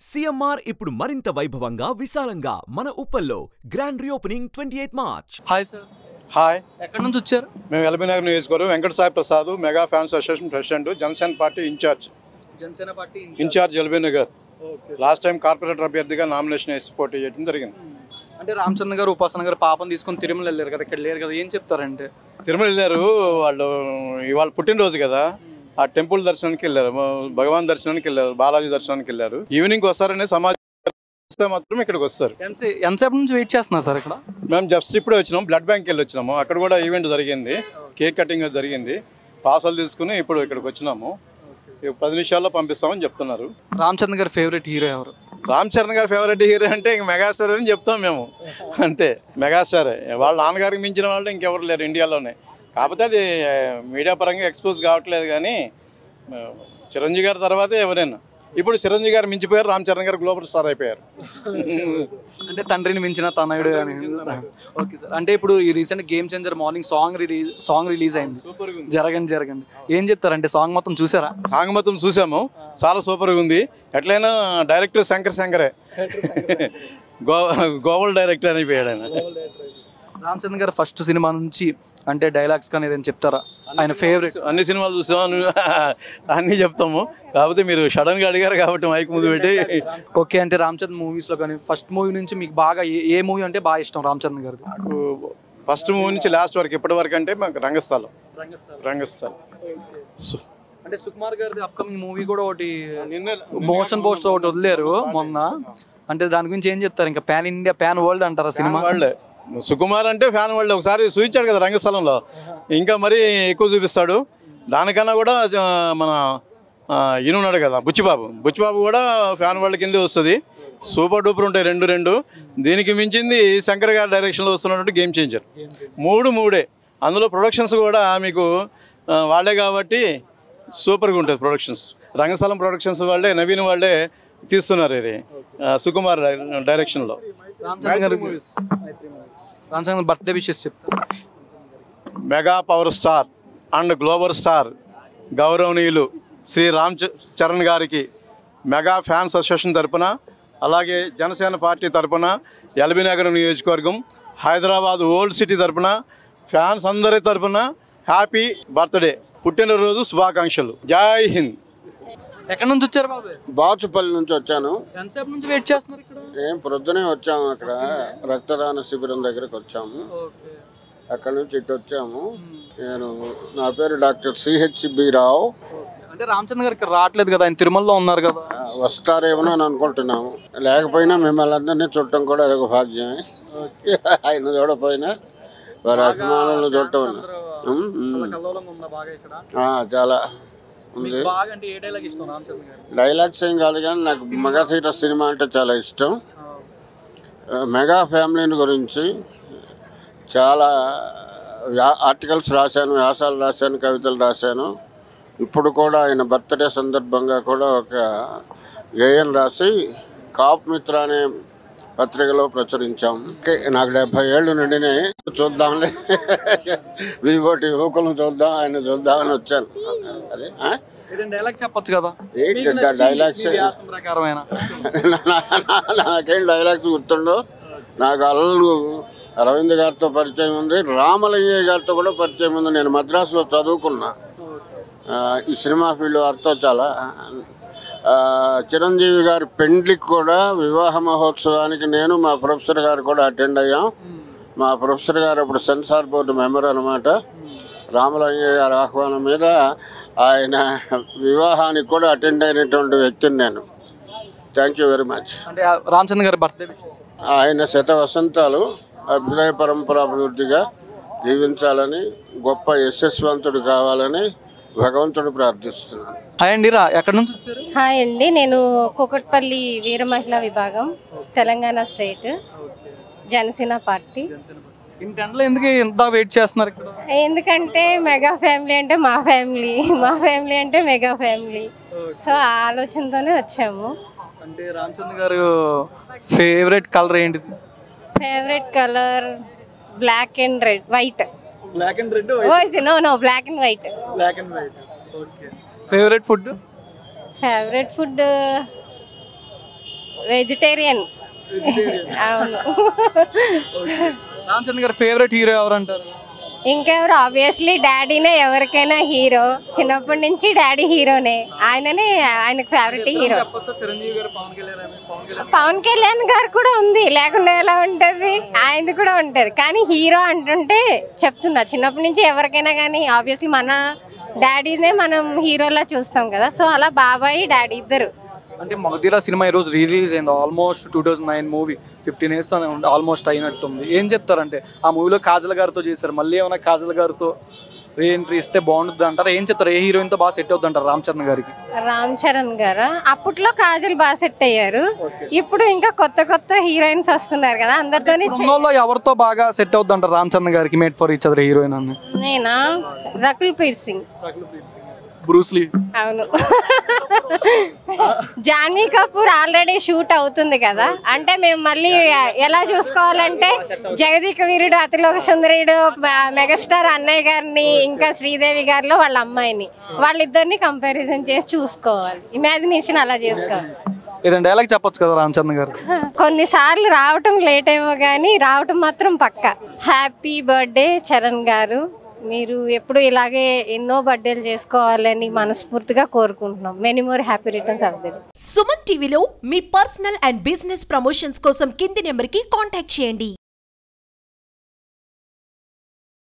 CMR ఇప్పుడు మరింత వైభవంగా విశాలంగా మన ఉప్పల్లో grand reopening twenty eighth March hi sir hi ఎక్కడి నుంచి వచ్చారు? మేము ఎల్బీనగర్ నియోజకవర్గం Venkata Sai Prasad mega fans association president Janasena party incharge. Janasena party incharge. LB Nagar okay. Last time corporator అభ్యర్థిగా నామినేషన్ వేసి పోటీ చేయడం జరిగింది. అంటే రామచంద్ర గారు ఉపాసన గారు పాపం తీసుకొని తిరుమల వెళ్ళారు కదా ఇక్కడ లేరు కదా ఏం చెప్తారంటే? తిరుమల వెళ్ళారు వాళ్ళు ఇవాళ పుట్టినరోజు కదా. ఆ టెంపుల్ దర్శనానికి వెళ్ళారు. భగవాన్ దర్శనానికి వెళ్ళారు. బాలాజీ దర్శనానికి వెళ్ళారు. ఈవినింగ్ వస్తారనే సమాచారం వస్తే మాత్రం ఇక్కడికి వస్తారు. ఎంతసే ఎంతసేపు నుంచి వెయిట్ చేస్తున్నారు సార్ ఇక్కడ? మేము జస్ట్ ఇప్పుడే వచ్చినాం. బ్లడ్ బ్యాంక్ వెళ్ళి వచ్చినాము. అక్కడ కూడా ఈవెంట్ జరిగింది. కేక్ కటింగ్ జరిగింది. పార్సల్ తీసుకుని ఇప్పుడు ఇక్కడికి వచ్చినాము. పది నిమిషాల్లో పంపిస్తామని చెప్తున్నారు. రామచంద్ర గారి ఫేవరెట్ హీరో ఎవరు? రామ్ చరణ్ గారి ఫేవరెట్ హీరో అంటే ఇంక మెగాస్టార్ అని చెప్తాం మేము. అంతే. మెగాస్టార్. వాళ్ళ నాన్నగారికి మించిన వాళ్ళు ఇంకెవరు లేరు ఇండియాలోనే. కాకపోతే అది మీడియా పరంగా ఎక్స్పోజ్ కావట్లేదు కానీ చిరంజీవి గారి తర్వాతే ఎవరైనా. ఇప్పుడు చిరంజీవి గారు మించిపోయారు రామ్ చరణ్ గారు గ్లోబల్ స్టార్ అయిపోయారు. అంటే తండ్రిని మించిన తనయుడు అని. Okay sir. అంటే ఇప్పుడు ఈ recent game changer morning song release song release అయింది. జరగండి జరగండి. ఏం చెప్తారంటే సాంగ్ మొత్తం చూసారా? సాంగమతం చూసాము. చాలా సూపర్గా ఉంది. ఎట్లయినా డైరెక్టర్ శంకర్ శంకరే. గో గోవల్ డైరెక్టర్ అయిపోయాడు ఆయన. రామచంద్ర గారు ఫస్ట్ సినిమా నుంచి అంటే డైలాగ్స్ కానీ ఏదైనా చెప్తారా? ఆయన ఫేవరెట్ అన్ని సినిమాలు చూసాము అన్నీ చెప్తాము. కాకపోతే మీరు సడన్గా అడిగారు కాబట్టి మైక్ ముందు పెట్టి ఓకే అంటే రామచంద్ర మూవీస్లో కానీ ఫస్ట్ మూవీ నుంచి మీకు బాగా ఏ- మూవీ అంటే బాగా ఇష్టం రామచంద్ర గారిది? నాకు ఫస్ట్ మూవీ నుంచి లాస్ట్ వరకు ఇప్పటి వరకు అంటే మాకు రంగస్థలం. రంగస్థలం. అంటే సుకుమార్ గారిది అప్కమింగ్ మూవీ కూడా ఒకటి మోషన్ పోస్టర్ ఒకటి వదిలేరు మొన్న. అంటే దాని గురించి ఏం చెప్తారు? ఇంకా పాన్ ఇండియా పాన్ వరల్డ్ అంటారా సినిమా? వాళ్ళే సుకుమార్ అంటే ఫ్యాన్ వాళ్ళు ఒకసారి చూపించాడు కదా రంగస్థలంలో. ఇంకా మరీ ఎక్కువ చూపిస్తాడు. దానికన్నా కూడా మన ఆ, ఈయన ఉన్నాడు కదా బుచ్చిబాబు. బుచ్చిబాబు కూడా ఫ్యాన్ వాళ్ళ కిందే వస్తుంది. సూపర్ డూపర్ ఉంటాయి రెండు రెండు. దీనికి మించింది శంకర్ గారి డైరెక్షన్లో వస్తున్నటువంటి గేమ్ చేంజర్ మూడు మూడే. అందులో ప్రొడక్షన్స్ కూడా మీకు వాళ్ళే కాబట్టి సూపర్గా ఉంటుంది ప్రొడక్షన్స్ రంగస్థలం ప్రొడక్షన్స్ వాళ్ళే నవీన్ వాళ్ళే తీస్తున్నారు ఇది. సుకుమార్ డై- డైరెక్షన్లో. రామచంద్ర బర్త్డే విషెస్ చెప్తారు. Mega power star and global star గౌరవనీయులు శ్రీ రామ్ చ- చరణ్ గారికి మెగా ఫ్యాన్స్ అసోసియేషన్ తరపున అలాగే జనసేన పార్టీ తరపున ఎల్బీ నగరం నియోజకవర్గం హైదరాబాద్ ఓల్డ్ సిటీ తరపున ఫ్యాన్స్ అందరి తరపున హ్యాపీ బర్త్డే. పుట్టినరోజు శుభాకాంక్షలు. జై హింద్. ఎక్కడి నుంచి వచ్చారు బాచుపల్లి నుంచి వచ్చాను. ఎంతసేపు నుంచి వెయిట్ చేస్తున్నారు ఇక్కడ? ఏం ప్రొద్దునే వచ్చాము అక్కడ. రక్తదాన శిబిరం దగ్గరికి వచ్చాము. అక్కడ నుంచి ఇటు వచ్చాము. నేను నా పేరు డాక్టర్ సిహెచ్ బి రావు. అంటే రామచంద్ర గారు ఇక్కడ రావట్లేదు కదా ఆయన తిరుమలలో ఉన్నారు కదా? వస్తారేమో అని అనుకుంటున్నాము. లేకపోయినా మిమ్మల్ని అందరినీ చూడటం కూడా అదొక భాగ్యమే. ఆయన చూడపోయినా వారి అభిమానులను చూడటం చాలా. ఉంది. డైలాగ్స్ ఏం కాదు కానీ నాకు మగధీర సినిమా అంటే చాలా ఇష్టం. మెగా ఫ్యామిలీని గురించి చాలా ఆర్టికల్స్ రాశాను వ్యాసాలు రాశాను కవితలు రాశాను. ఇప్పుడు కూడా ఆయన బర్త్డే సందర్భంగా కూడా ఒక గేయం రాసి కాప్ మిత్ర అనే పత్రికలో ప్రచురించాం. నాకు డెబ్బై ఏళ్ళు నిండినాయి చూద్దాంలే. వివోటి యువకులను చూద్దాం ఆయన చూద్దామని వచ్చాను. అదే డైలాగ్ చెప్పొచ్చు కదా? డైలాగ్స్ నాకేం డైలాగ్స్ గుర్తుండో నాకు అల్లు అరవింద్ గారితో పరిచయం ఉంది రామలింగయ్య గారితో కూడా పరిచయం ఉంది. నేను మద్రాసులో చదువుకున్నా. ఈ సినిమా ఫీల్డ్ వారితో చాలా చిరంజీవి గారి పెండ్లికి కూడా వివాహ మహోత్సవానికి నేను మా ప్రొఫెసర్ గారు కూడా అటెండ్ అయ్యాం. మా ప్రొఫెసర్ గారు అప్పుడు సెన్సార్ బోర్డు మెంబర్ అనమాట రామలింగయ్య గారి ఆహ్వానం మీద ఆయన వివాహానికి కూడా అటెండ్ అయినటువంటి వ్యక్తిని నేను. థ్యాంక్ యూ వెరీ మచ్ అంటే రామచంద్ర గారి బర్త్డే ఆయన శత వసంతాలు అభ్యుదయ పరంపరాభివృద్ధిగా జీవించాలని గొప్ప యశస్వంతుడు కావాలని భగవంతుడు ప్రార్థిస్తున్నాను. హాయ్ అండి రా. ఎక్కడి నుంచి వచ్చారు? హాయ్ అండి నేను కూకట్పల్లి వీర మహిళా విభాగం తెలంగాణ స్టేట్ జనసేన పార్టీ. ఎందుకు ఇంత వెయిట్ చేస్తున్నారు ఇక్కడ? ఎందుకంటే మెగా ఫ్యామిలీ అంటే మా ఫ్యామిలీ మా ఫ్యామిలీ అంటే మెగా ఫ్యామిలీ. సో ఆ ఆలోచనతోనే వచ్చాము. అంటే రామచంద్ర గారు ఫేవరెట్ కలర్ ఏంటిది? Favourite colour black and red white. Black and red oh no no black and white black and white okay favourite food favourite food vegetarian అవును. రామ్ చరణ్ గారి ఫేవరెట్ హీరో ఎవరు అంటారు ఇంకెవరు? ఆబ్వియస్లీ డాడీనే ఎవరికైనా హీరో చిన్నప్పటి నుంచి డాడీ హీరోనే ఆయననే ఆయనకు ఫేవరెట్ హీరో పవన్ కళ్యాణ్ గారు. కూడా ఉంది. లేకుండా ఎలా ఉంటది? ఆయనది కూడా ఉంటది. కానీ హీరో అంటుంటే చెప్తున్నా. చిన్నప్పటి నుంచి ఎవరికైనా కానీ ఆబ్వియస్లీ మన డాడీనే మనం హీరోలా చూస్తాం కదా. సో అలా బాబాయ్ డాడీ ఇద్దరు. అంటే మగధీర సినిమా ఈ రోజు రిలీజ్ అయింది. Almost two thousand nine movie fifteen years almost అయినట్టుంది. ఏం చెప్తారంటే ఆ మూవీలో కాజల్ గారితో చేశారు. మళ్ళీ ఏమైనా కాజల్ గారితో రీ ఎంట్రీ ఇస్తే బాగుంటుంది అంటారు? ఏం చెప్తారు? ఏ హీరోయిన్తో బాగా సెట్ అవుతుంది అంటారు రామ్ చరణ్ గారికి? రామ్ చరణ్ గారు? అప్పట్లో కాజల్ బాగా సెట్ అయ్యారు. ఇప్పుడు ఇంకా కొత్త కొత్త హీరోయిన్స్ వస్తున్నారు కదా ఉన్నోళ్ళు ఎవరితో బాగా సెట్ అవుతుంది అంటారు రామ్ చరణ్ గారికి మేట్ ఫర్ అదర్ హీరోయిన్ అని? నేనా? రకుల్ ప్రీత్ సింగ్ బ్రూస్లీ అవును. జాన్వీ కపూర్ ఆల్రెడీ షూట్ అవుతుంది కదా. అంటే మేము మళ్ళీ ఎలా చూసుకోవాలంటే జగదీక వీరుడు అతిలోక సుందరుడు మెగాస్టార్ అన్నయ్య గారిని ఇంకా శ్రీదేవి గారిలో వాళ్ళ అమ్మాయిని. వాళ్ళిద్దరిని కంపారిజన్ చేసి చూసుకోవాలి. ఇమాజినేషన్ అలా చేసుకోవాలి. ఏదైనా డైలాగ్ చెప్పొచ్చు కదా రామ్ చరణ్ గారు? కొన్నిసార్లు రావటం లేట్ ఏమో కానీ రావటం మాత్రం పక్క. హ్యాపీ బర్త్డే చరణ్ గారు. మీరు ఎప్పుడు ఇలాగే ఎన్నో బర్త్డేలు చేసుకోవాలని మనస్ఫూర్తిగా కోరుకుంటున్నాం. Many more happy returns of Suman టీవీలో మీ పర్సనల్ అండ్ బిజినెస్ ప్రమోషన్స్ కోసం కింది నెంబర్కి కాంటాక్ట్ చేయండి.